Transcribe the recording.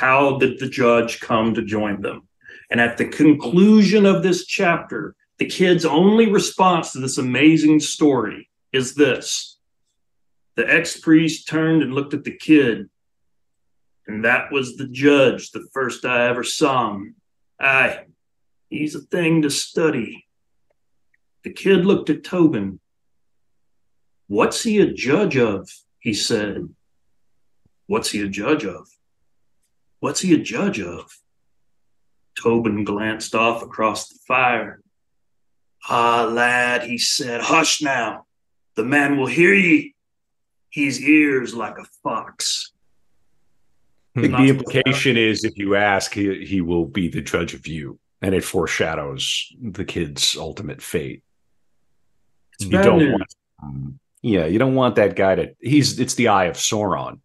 how did the judge come to join them? And at the conclusion of this chapter, the kid's only response to this amazing story is this the ex priest turned and looked at the kid, and that was the judge, the first I ever saw him. Aye, he's a thing to study. The kid looked at Tobin. What's he a judge of? He said. What's he a judge of? What's he a judge of? Tobin glanced off across the fire. Ah, lad, he said, hush now. The man will hear ye. He's ears like a fox. The, implication is if you ask, he, he will be the judge of you. And it foreshadows the kid's ultimate fate. It's you don't news. want um, yeah, you don't want that guy to he's it's the eye of Sauron.